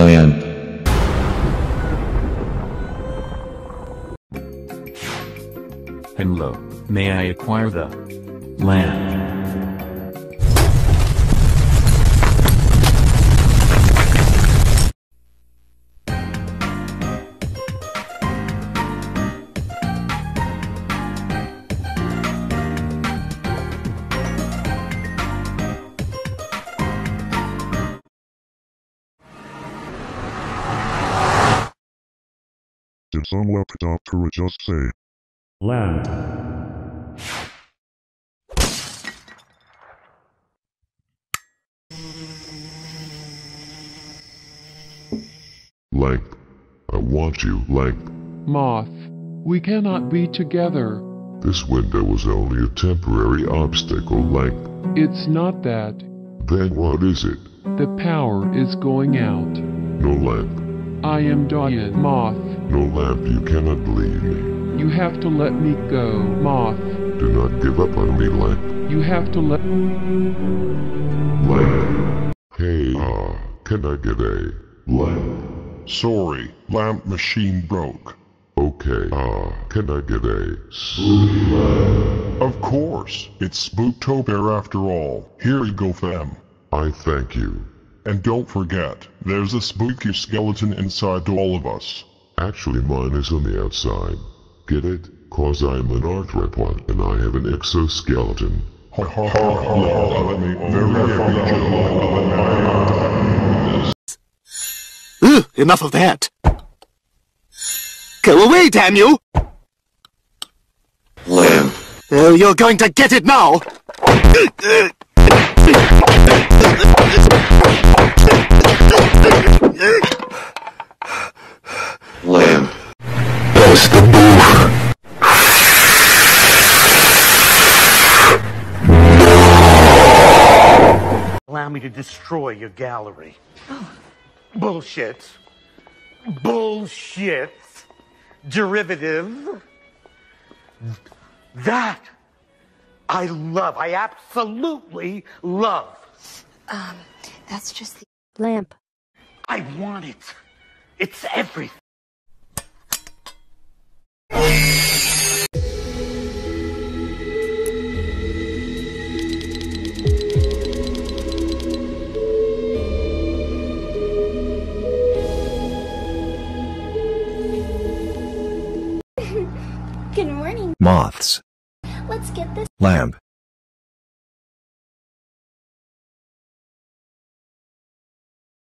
Lamp. Hello, may I acquire the lamp? Did some laptop just say, land, like, I want you, like, Moth, we cannot be together. this window was only a temporary obstacle, like, It's not that. then what is it? The power is going out. No lamp, I am dying, Moth. no lamp, you cannot leave me. You have to let me go, Moth. Do not give up on me, lamp, You have to let. lamp. Hey, ah, can I get a lamp? Sorry, lamp machine broke. Okay, ah, can I get a spooky lamp? Of course, it's Spooktober after all. Here you go, fam. I thank you. And don't forget, there's a spooky skeleton inside all of us. Actually, mine is on the outside. Get it? Cause I'm an arthropod and I have an exoskeleton. Ha ha ha ha. Let me very Ugh, enough of that. Go away, damn you! Lamp. Oh, you're going to get it now! Allow me to destroy your gallery. Bullshit. Bullshit. Derivative. That I love. I absolutely love. Um, that's just the lamp. I want it. It's everything. Good morning. Moths. Let's get this. Lamp.